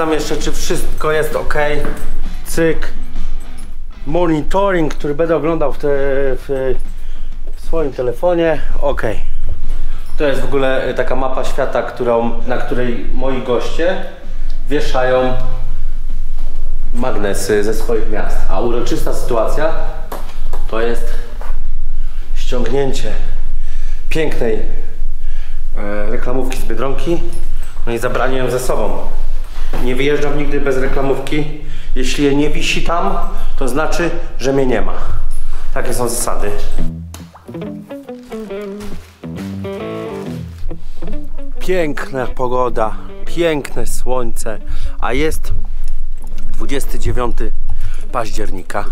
Sprawdzam jeszcze, czy wszystko jest ok. Cyk. Monitoring, który będę oglądał w, te, w, w swoim telefonie. Ok. To jest w ogóle taka mapa świata, którą, na której moi goście wieszają magnesy ze swoich miast. A uroczysta sytuacja to jest ściągnięcie pięknej e, reklamówki z Biedronki no i zabranie ją ze sobą. Nie wyjeżdżam nigdy bez reklamówki. Jeśli je nie wisi tam, to znaczy, że mnie nie ma. Takie są zasady. Piękna pogoda, piękne słońce, a jest 29 października.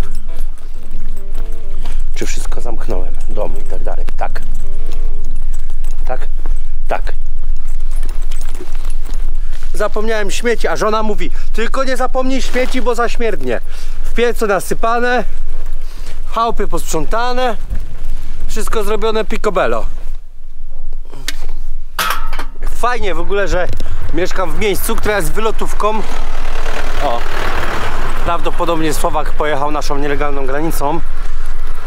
Czy wszystko zamknąłem? Dom i tak dalej. Tak. Tak? Tak. Zapomniałem śmieci, a żona mówi tylko nie zapomnij śmieci, bo zaśmierdnie. W piecu nasypane, chałupy posprzątane, wszystko zrobione picobello. Fajnie w ogóle, że mieszkam w miejscu, które jest wylotówką. O, prawdopodobnie Słowak pojechał naszą nielegalną granicą,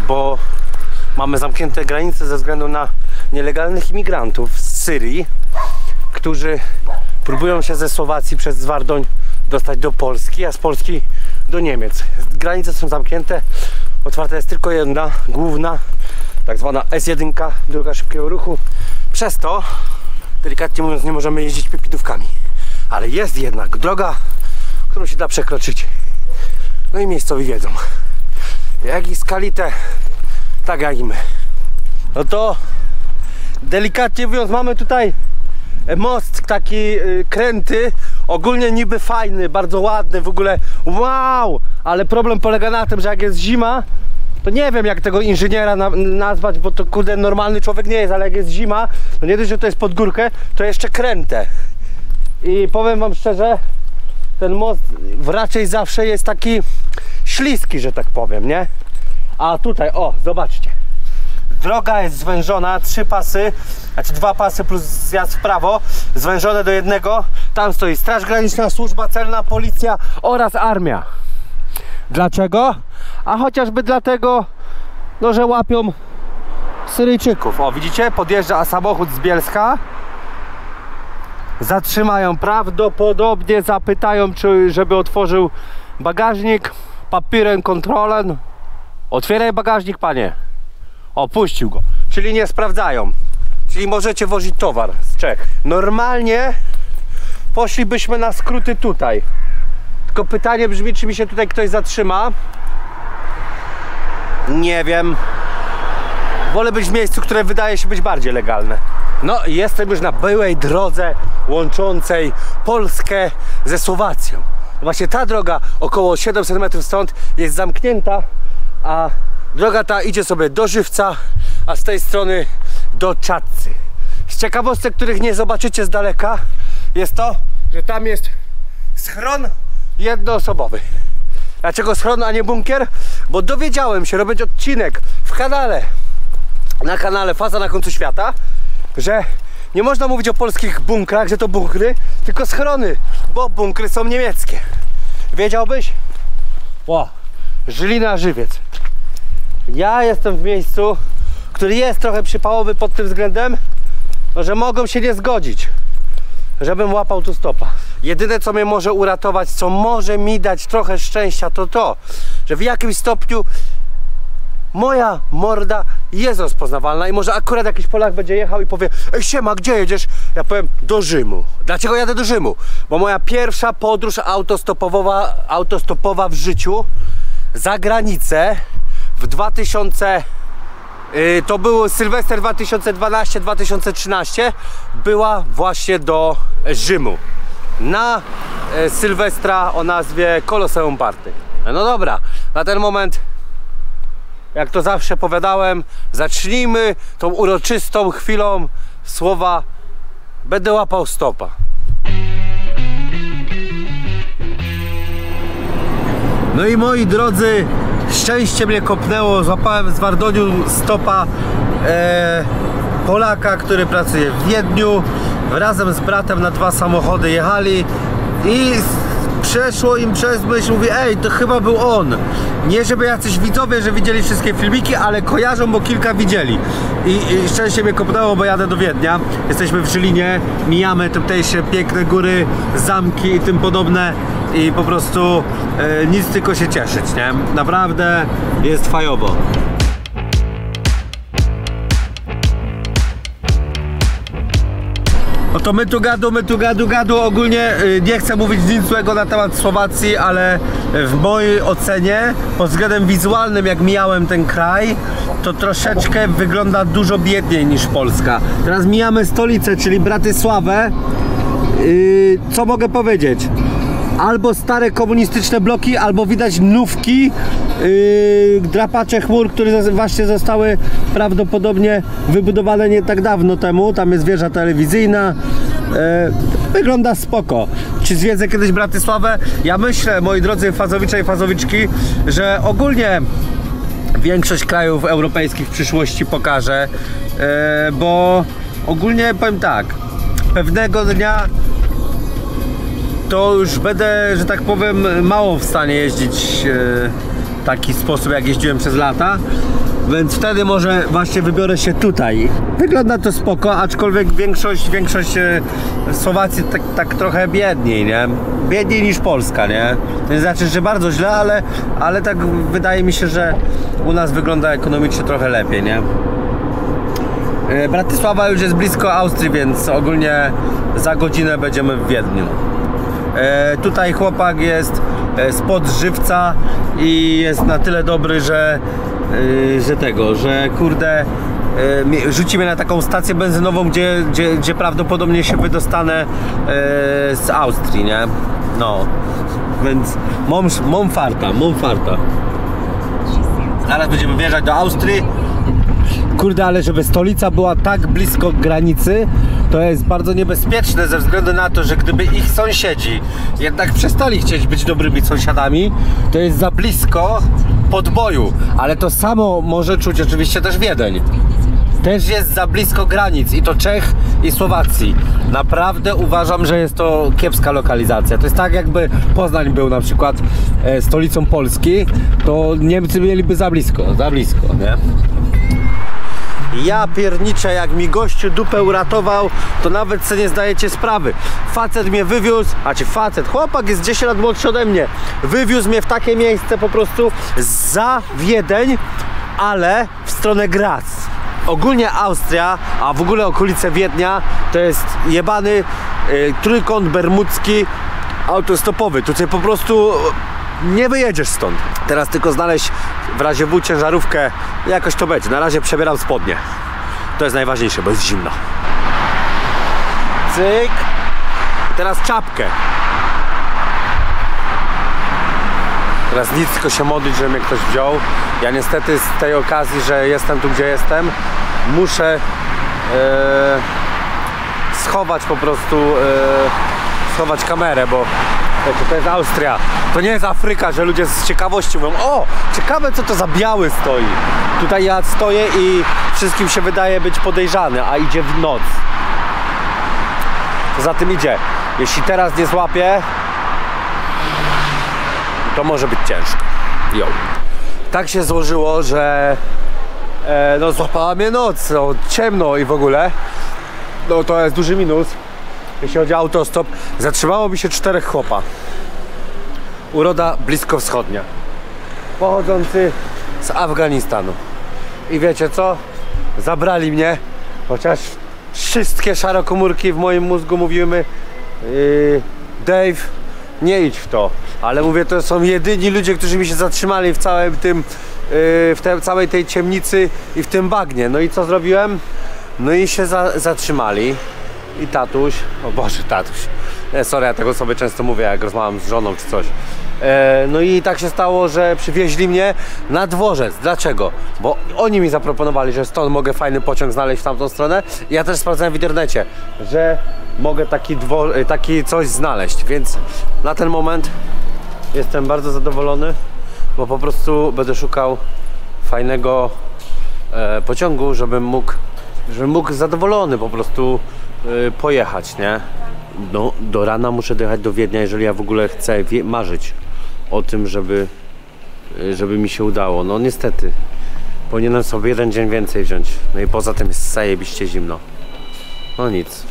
bo mamy zamknięte granice ze względu na nielegalnych imigrantów z Syrii, którzy próbują się ze Słowacji przez Zwardoń dostać do Polski, a z Polski do Niemiec. Granice są zamknięte, otwarta jest tylko jedna, główna, tak zwana S1, droga szybkiego ruchu. Przez to, delikatnie mówiąc, nie możemy jeździć pipidówkami. Ale jest jednak droga, którą się da przekroczyć. No i miejscowi wiedzą. Jak i skali te, tak jak i my. No to delikatnie mówiąc, mamy tutaj most taki y, kręty, ogólnie niby fajny, bardzo ładny, w ogóle wow, ale problem polega na tym, że jak jest zima, to nie wiem jak tego inżyniera na, nazwać, bo to kurde normalny człowiek nie jest, ale jak jest zima, to nie dość, że to jest pod górkę, to jeszcze kręte. I powiem wam szczerze, ten most raczej zawsze jest taki śliski, że tak powiem, nie? A tutaj, o, zobaczcie. Droga jest zwężona, trzy pasy, znaczy dwa pasy plus zjazd w prawo, zwężone do jednego. Tam stoi Straż Graniczna, Służba Celna, Policja oraz Armia. Dlaczego? A chociażby dlatego, no, że łapią Syryjczyków. O, widzicie? Podjeżdża samochód z Bielska. Zatrzymają prawdopodobnie, zapytają, czy żeby otworzył bagażnik. Papierem kontrolen. Otwieraj bagażnik, panie. Opuścił go. Czyli nie sprawdzają. Czyli możecie wozić towar z Czech. Normalnie poszlibyśmy na skróty tutaj. Tylko pytanie brzmi, czy mi się tutaj ktoś zatrzyma. Nie wiem. Wolę być w miejscu, które wydaje się być bardziej legalne. No, jestem już na byłej drodze łączącej Polskę ze Słowacją. Właśnie ta droga, około 700 metrów stąd, jest zamknięta, a droga ta idzie sobie do Żywca, a z tej strony do Czadcy. Z ciekawostek, których nie zobaczycie z daleka, jest to, że tam jest schron jednoosobowy. Dlaczego schron, a nie bunkier? Bo dowiedziałem się, robić odcinek w kanale, na kanale Faza na końcu świata, że nie można mówić o polskich bunkrach, że to bunkry, tylko schrony, bo bunkry są niemieckie. Wiedziałbyś? Ło, Żylina Żywiec. Ja jestem w miejscu, który jest trochę przypałowy pod tym względem, że mogą się nie zgodzić, żebym łapał tu stopa. Jedyne co mnie może uratować, co może mi dać trochę szczęścia, to to, że w jakimś stopniu moja morda jest rozpoznawalna i może akurat jakiś Polak będzie jechał i powie Ej siema, gdzie jedziesz? Ja powiem do Rzymu. Dlaczego jadę do Rzymu? Bo moja pierwsza podróż autostopowa, autostopowa w życiu za granicę w 2000 yy, to był Sylwester 2012-2013 była właśnie do Rzymu na e, Sylwestra o nazwie Koloseum Party. No dobra, na ten moment jak to zawsze powiadałem, zacznijmy tą uroczystą chwilą słowa będę łapał stopa. No i moi drodzy, szczęście mnie kopnęło, złapałem z Wardoniu stopa e, Polaka, który pracuje w Wiedniu. Razem z bratem na dwa samochody jechali i przeszło im przez myśl, mówię, ej, to chyba był on. Nie żeby jacyś widzowie, że widzieli wszystkie filmiki, ale kojarzą, bo kilka widzieli. I, i szczęście mnie kopnęło, bo jadę do Wiednia. Jesteśmy w Żylinie, mijamy tutejsze piękne góry, zamki i tym podobne. I po prostu e, nic tylko się cieszyć, nie? Naprawdę jest fajowo. No to my tu gadu, my tu gadu, gadu. Ogólnie y, nie chcę mówić nic złego na temat Słowacji, ale w mojej ocenie, pod względem wizualnym, jak mijałem ten kraj, to troszeczkę wygląda dużo biedniej niż Polska. Teraz mijamy stolicę, czyli Bratysławę. Yy, co mogę powiedzieć? Albo stare komunistyczne bloki, albo widać nówki, yy, drapacze chmur, które właśnie zostały prawdopodobnie wybudowane nie tak dawno temu. Tam jest wieża telewizyjna. Yy, wygląda spoko. Czy zwiedzę kiedyś Bratysławę? Ja myślę, moi drodzy fazowicze i fazowiczki, że ogólnie większość krajów europejskich w przyszłości pokażę, e, bo ogólnie powiem tak, pewnego dnia to już będę, że tak powiem, mało w stanie jeździć e, w taki sposób, jak jeździłem przez lata. Więc wtedy może właśnie wybiorę się tutaj. Wygląda to spoko, aczkolwiek większość, większość e, Słowacji tak, tak trochę biedniej, nie? Biedniej niż Polska, nie? To nie znaczy, że bardzo źle, ale, ale tak wydaje mi się, że u nas wygląda ekonomicznie trochę lepiej, nie? E, Bratysława już jest blisko Austrii, więc ogólnie za godzinę będziemy w Wiedniu. E, tutaj chłopak jest e, spod żywca i jest na tyle dobry, że, e, że tego, że kurde e, mi- rzuci mnie na taką stację benzynową, gdzie, gdzie, gdzie prawdopodobnie się wydostanę e, z Austrii, nie? No, więc mam, mam farta, mam farta. Zaraz będziemy wjeżdżać do Austrii. Kurde, ale żeby stolica była tak blisko granicy, to jest bardzo niebezpieczne ze względu na to, że gdyby ich sąsiedzi jednak przestali chcieć być dobrymi sąsiadami, to jest za blisko podboju. Ale to samo może czuć oczywiście też Wiedeń. Też jest za blisko granic i to Czech i Słowacji. Naprawdę uważam, że jest to kiepska lokalizacja. To jest tak jakby Poznań był na przykład e, stolicą Polski, to Niemcy mieliby za blisko, za blisko, nie? Ja pierniczę, jak mi gościu dupę uratował, to nawet sobie nie zdajecie sprawy. Facet mnie wywiózł, a czy facet, chłopak jest 10 lat młodszy ode mnie. Wywiózł mnie w takie miejsce po prostu za Wiedeń, ale w stronę Graz. Ogólnie Austria, a w ogóle okolice Wiednia, to jest jebany y, trójkąt bermudzki autostopowy. Tutaj po prostu nie wyjedziesz stąd. Teraz tylko znaleźć w razie W ciężarówkę, jakoś to będzie. Na razie przebieram spodnie. To jest najważniejsze, bo jest zimno. Cyk. Teraz czapkę. Teraz nic, tylko się modlić, żeby mnie ktoś wziął. Ja niestety z tej okazji, że jestem tu, gdzie jestem, muszę e, schować po prostu, e, schować kamerę, bo wiecie, to jest Austria. To nie jest Afryka, że ludzie z ciekawości mówią, o, ciekawe co to za biały stoi. Tutaj ja stoję i wszystkim się wydaje być podejrzany, a idzie w noc. Poza tym idzie. Jeśli teraz nie złapię, to może być ciężko. Jo. Tak się złożyło, że e, no złapała mnie noc, no, ciemno i w ogóle. No to jest duży minus. Jeśli chodzi o autostop, zatrzymało mi się czterech chłopa. Uroda bliskowschodnia. Pochodzący z Afganistanu. I wiecie co? Zabrali mnie, chociaż wszystkie szarokomórki w moim mózgu mówiły yy, Dave, nie idź w to. Ale mówię, to są jedyni ludzie, którzy mi się zatrzymali w całym tym, yy, w te, całej tej ciemnicy i w tym bagnie. No i co zrobiłem? No i się za, zatrzymali. I tatuś, o Boże, tatuś. Nie, sorry, ja tego sobie często mówię, jak rozmawiam z żoną czy coś. E, no i tak się stało, że przywieźli mnie na dworzec. Dlaczego? Bo oni mi zaproponowali, że stąd mogę fajny pociąg znaleźć w tamtą stronę. Ja też sprawdzałem w internecie, że mogę taki, e, taki coś znaleźć. Więc na ten moment jestem bardzo zadowolony, bo po prostu będę szukał fajnego e, pociągu, żebym mógł, żebym mógł zadowolony po prostu e, pojechać, nie? No, do rana muszę dojechać do Wiednia, jeżeli ja w ogóle chcę marzyć o tym, żeby, y, żeby mi się udało. No niestety, powinienem sobie jeden dzień więcej wziąć. No i poza tym jest zajebiście zimno. No nic.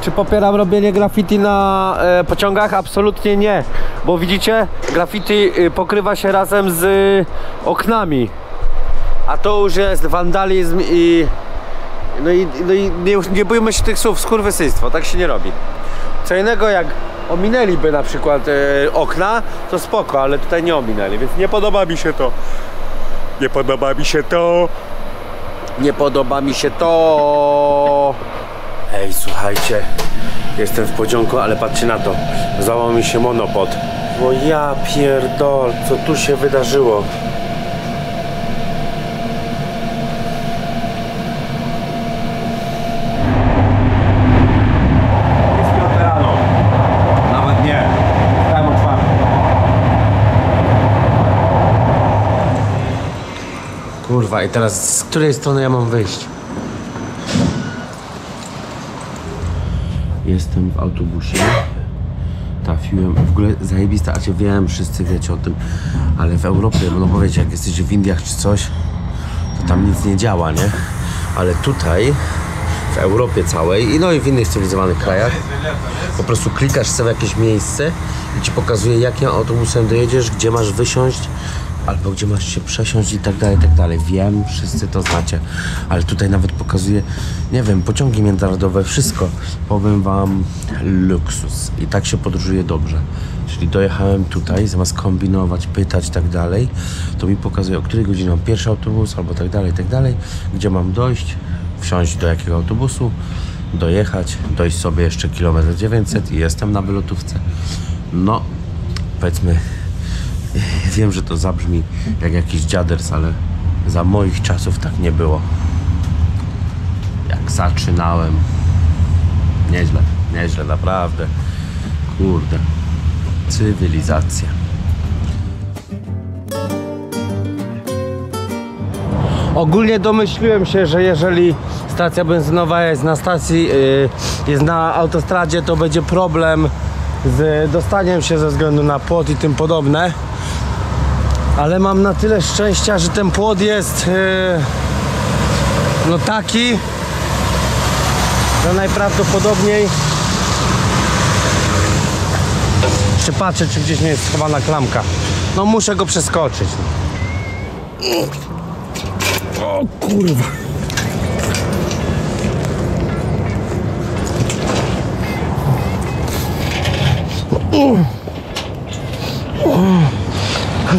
Czy popieram robienie graffiti na e, pociągach? Absolutnie nie, bo widzicie, graffiti y, pokrywa się razem z y, oknami, a to już jest wandalizm i no i, no i nie, nie bójmy się tych słów, skurwysyństwo, tak się nie robi. Co innego jak ominęliby na przykład e, okna, to spoko, ale tutaj nie ominęli, więc nie podoba mi się to. Nie podoba mi się to. Nie podoba mi się to. Ej, słuchajcie, jestem w pociągu, ale patrzcie na to. Załamał mi się monopod. Bo ja pierdol, co tu się wydarzyło? Jest piąte rano. Nawet nie. Stałem o czwartej. Kurwa, i teraz z której strony ja mam wyjść? Jestem w autobusie. Trafiłem, w ogóle zajebista, a cię wiem, wszyscy wiecie o tym, ale w Europie, no bo wiecie, jak jesteście w Indiach czy coś, to tam nic nie działa, nie? Ale tutaj, w Europie całej i no i w innych cywilizowanych krajach, po prostu klikasz sobie jakieś miejsce i ci pokazuje, jakim autobusem dojedziesz, gdzie masz wysiąść, albo gdzie masz się przesiąść i tak dalej, i tak dalej. Wiem, wszyscy to znacie, ale tutaj nawet pokazuje, nie wiem, pociągi międzynarodowe, wszystko. Powiem wam, luksus. I tak się podróżuje dobrze. Czyli dojechałem tutaj, zamiast kombinować, pytać i tak dalej, to mi pokazuje, o której godzinie mam pierwszy autobus, albo tak dalej, tak dalej, gdzie mam dojść, wsiąść do jakiego autobusu, dojechać, dojść sobie jeszcze kilometr 900 i jestem na wylotówce. No, powiedzmy, wiem, że to zabrzmi jak jakiś dziaders, ale za moich czasów tak nie było. Jak zaczynałem, nieźle, nieźle, naprawdę. Kurde, cywilizacja. Ogólnie domyśliłem się, że jeżeli stacja benzynowa jest na stacji, yy, jest na autostradzie, to będzie problem z dostaniem się ze względu na płot i tym podobne. Ale mam na tyle szczęścia, że ten płot jest yy, no taki, że najprawdopodobniej czy patrzę, czy gdzieś nie jest schowana klamka. No muszę go przeskoczyć. O kurwa.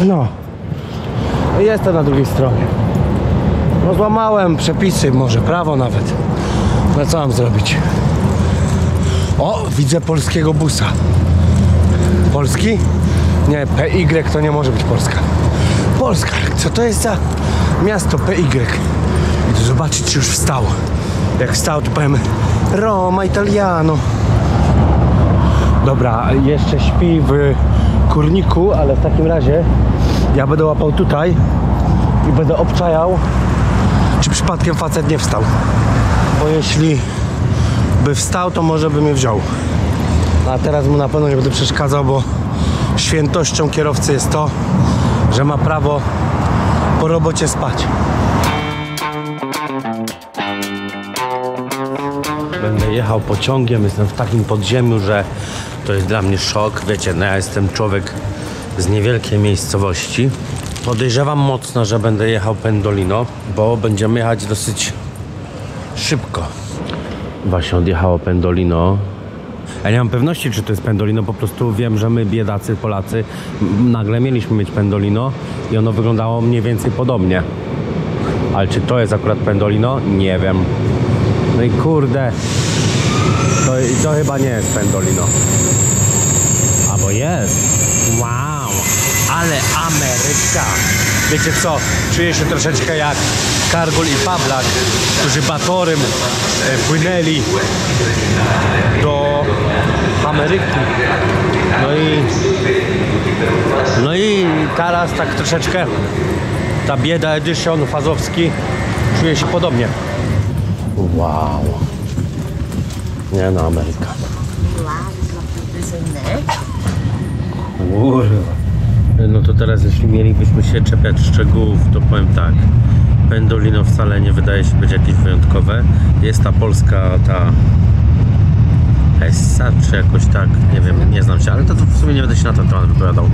No. Jestem na drugiej stronie. No złamałem przepisy, może prawo nawet. No co mam zrobić? O, widzę polskiego busa. Polski? Nie, PY to nie może być Polska. Polska, co to jest za miasto PY? Idę zobaczyć, czy już wstał. Jak wstał, to powiem Roma Italiano. Dobra, jeszcze śpi w kurniku, ale w takim razie ja będę łapał tutaj i będę obczajał, czy przypadkiem facet nie wstał. Bo jeśli by wstał, to może by mnie wziął. A teraz mu na pewno nie będę przeszkadzał, bo świętością kierowcy jest to, że ma prawo po robocie spać. Będę jechał pociągiem, jestem w takim podziemiu, że to jest dla mnie szok. Wiecie, no ja jestem człowiek z niewielkiej miejscowości. Podejrzewam mocno, że będę jechał Pendolino, bo będziemy jechać dosyć szybko. Właśnie odjechało Pendolino. Ja nie mam pewności, czy to jest Pendolino, po prostu wiem, że my biedacy Polacy nagle mieliśmy mieć Pendolino i ono wyglądało mniej więcej podobnie. Ale czy to jest akurat Pendolino? Nie wiem. No i kurde, to, to chyba nie jest Pendolino. Albo jest. Wow, ale Ameryka. Wiecie co, czuję się troszeczkę jak Kargul i Pawlak, którzy batorem e, płynęli do Ameryki. No i no i teraz tak troszeczkę ta bieda Edition Fazowski czuje się podobnie. Wow. Nie no, Ameryka. Kurwa. No to teraz, jeśli mielibyśmy się czepiać szczegółów, to powiem tak. Pendolino wcale nie wydaje się być jakieś wyjątkowe. Jest ta polska, ta Essa, czy jakoś tak, nie wiem, nie znam się, ale to, to w sumie nie będę się na ten temat wypowiadał.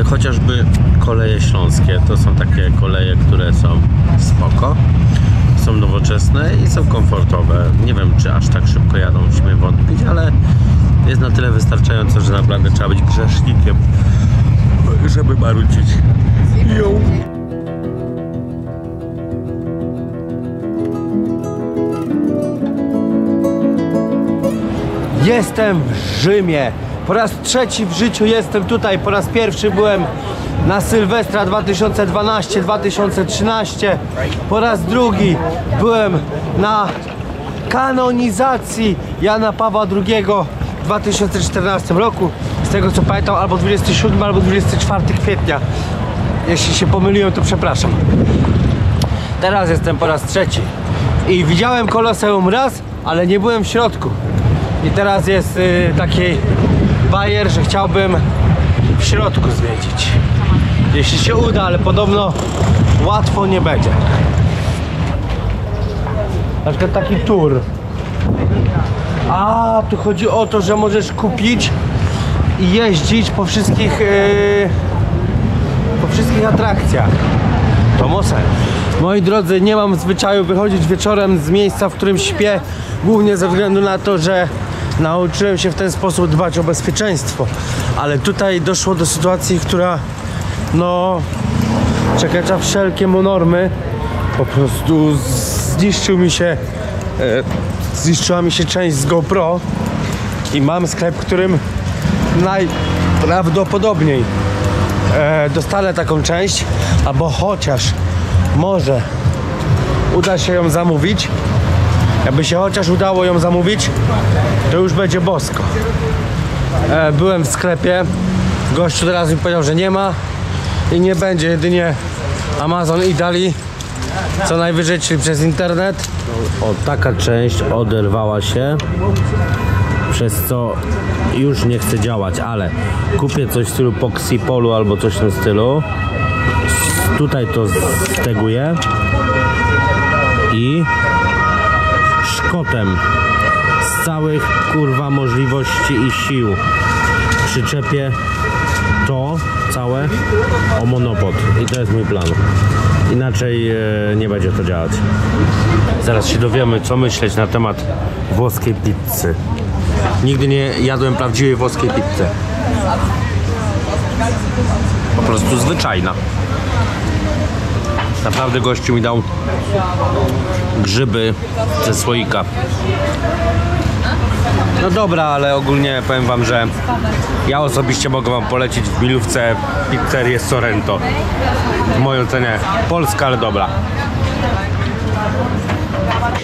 E, chociażby koleje śląskie, to są takie koleje, które są spoko, są nowoczesne i są komfortowe. Nie wiem, czy aż tak szybko jadą, śmiem wątpić, ale jest na tyle wystarczająco, że naprawdę trzeba być grzesznikiem, żeby marudzić. Jo. Jestem w Rzymie. Po raz trzeci w życiu jestem tutaj. Po raz pierwszy byłem na Sylwestra 2012-2013. Po raz drugi byłem na kanonizacji Jana Pawła II 2014 roku. Z tego co pamiętam, albo 27, albo 24 kwietnia. Jeśli się pomyliłem, to przepraszam. Teraz jestem po raz trzeci. I widziałem Koloseum raz, ale nie byłem w środku. I teraz jest y, taki bajer, że chciałbym w środku zwiedzić. Jeśli się uda, ale podobno łatwo nie będzie. Na przykład taki tour. A, tu chodzi o to, że możesz kupić i jeździć po wszystkich y, po wszystkich atrakcjach. To sens. Moi drodzy, nie mam zwyczaju wychodzić wieczorem z miejsca, w którym śpię, głównie ze względu na to, że nauczyłem się w ten sposób dbać o bezpieczeństwo. Ale tutaj doszło do sytuacji, która no przekracza wszelkie normy. Po prostu zniszczył mi się e, zniszczyła mi się część z GoPro i mam sklep, którym najprawdopodobniej e, dostanę taką część, albo chociaż może uda się ją zamówić. Jakby się chociaż udało ją zamówić, to już będzie bosko. E, byłem w sklepie, gościu teraz mi powiedział, że nie ma i nie będzie, jedynie Amazon i Dali, co najwyżej, czyli przez internet. O, taka część oderwała się przez co już nie chce działać, ale kupię coś w stylu Poxipolu albo coś w tym stylu. Tutaj to steguję i szkotem z całych kurwa możliwości i sił przyczepię to całe o monopod i to jest mój plan. Inaczej e, nie będzie to działać. Zaraz się dowiemy, co myśleć na temat włoskiej pizzy. Nigdy nie jadłem prawdziwej włoskiej pizzy. Po prostu zwyczajna. Naprawdę gościu mi dał grzyby ze słoika. No dobra, ale ogólnie powiem wam, że ja osobiście mogę wam polecić w Milówce pizzerię Sorrento. W mojej ocenie polska, ale dobra.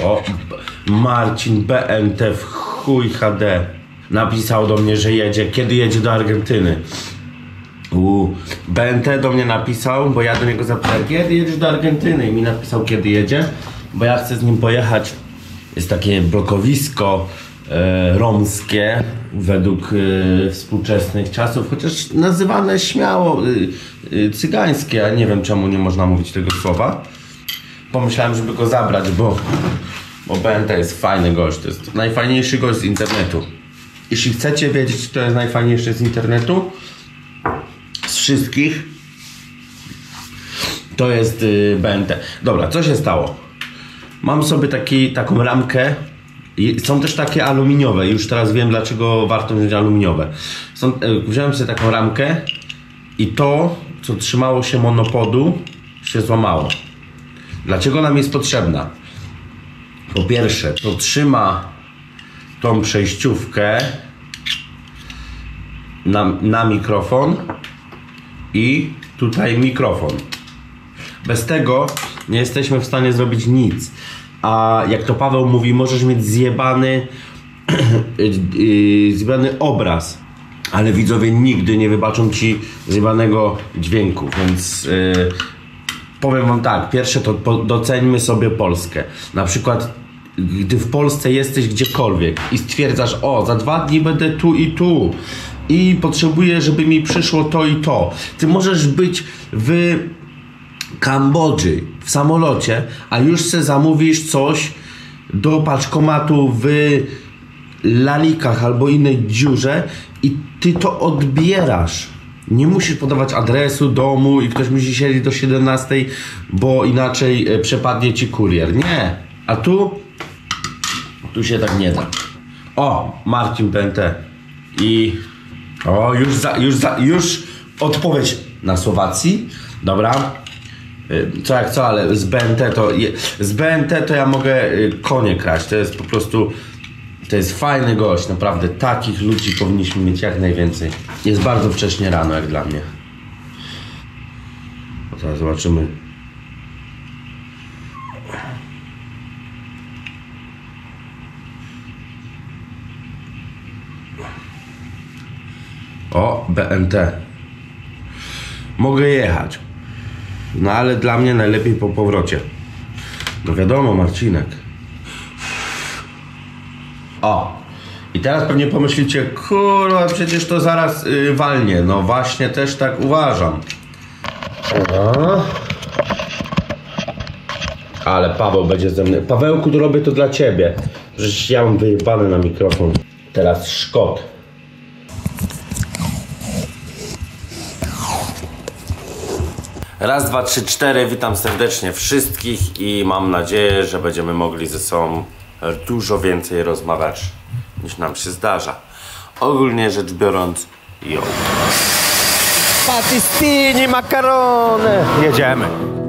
O, Marcin BNT w chuj HD napisał do mnie, że jedzie. Kiedy jedzie do Argentyny? U BNT do mnie napisał, bo ja do niego zapytałem, kiedy jedziesz do Argentyny? I mi napisał, kiedy jedzie, bo ja chcę z nim pojechać. Jest takie blokowisko romskie według e, współczesnych czasów, chociaż nazywane śmiało e, e, cygańskie, a nie wiem czemu nie można mówić tego słowa. Pomyślałem, żeby go zabrać, bo, bo BNT jest fajny gość, to jest najfajniejszy gość z internetu. Jeśli chcecie wiedzieć, kto jest najfajniejszy z internetu, z wszystkich, to jest BNT. Dobra, co się stało? Mam sobie taki, taką ramkę. Są też takie aluminiowe. Już teraz wiem, dlaczego warto wziąć aluminiowe. Są, y, wziąłem sobie taką ramkę i to, co trzymało się monopodu, się złamało. Dlaczego nam jest potrzebna? Po pierwsze, to trzyma tą przejściówkę na, na mikrofon i tutaj mikrofon. Bez tego nie jesteśmy w stanie zrobić nic. A jak to Paweł mówi, możesz mieć zjebany, yy, zjebany obraz, ale widzowie nigdy nie wybaczą ci zjebanego dźwięku, więc yy, powiem wam tak, pierwsze to doceńmy sobie Polskę. Na przykład gdy w Polsce jesteś gdziekolwiek i stwierdzasz, o, za dwa dni będę tu i tu i potrzebuję, żeby mi przyszło to i to. Ty możesz być w Kambodży w samolocie, a już se zamówisz coś do paczkomatu w lalikach albo innej dziurze i ty to odbierasz. Nie musisz podawać adresu domu i ktoś musi siedzieć do 17, bo inaczej e, przepadnie ci kurier. Nie. A tu tu się tak nie da. O, Marcin Pente. I o, już za, już za, już odpowiedź na Słowacji. Dobra. Y, Co jak co, ale z BNT to je- z BNT to ja mogę y, konie kraść. To jest po prostu to jest fajny gość, naprawdę takich ludzi powinniśmy mieć jak najwięcej. Jest bardzo wcześnie rano jak dla mnie. Zaraz zobaczymy. O, BNT. Mogę jechać. No ale dla mnie najlepiej po powrocie. No wiadomo, Marcinek. O. I teraz pewnie pomyślicie, kurwa, przecież to zaraz y, walnie. No właśnie, też tak uważam. No. Ale Paweł będzie ze mną. Pawełku, robię to dla ciebie. Przecież ja mam wyjebane na mikrofon. Teraz Szkot. Raz, dwa, trzy, cztery. Witam serdecznie wszystkich i mam nadzieję, że będziemy mogli ze sobą dużo więcej rozmawiać niż nam się zdarza. Ogólnie rzecz biorąc, jo. Patistini, makarony. Jedziemy.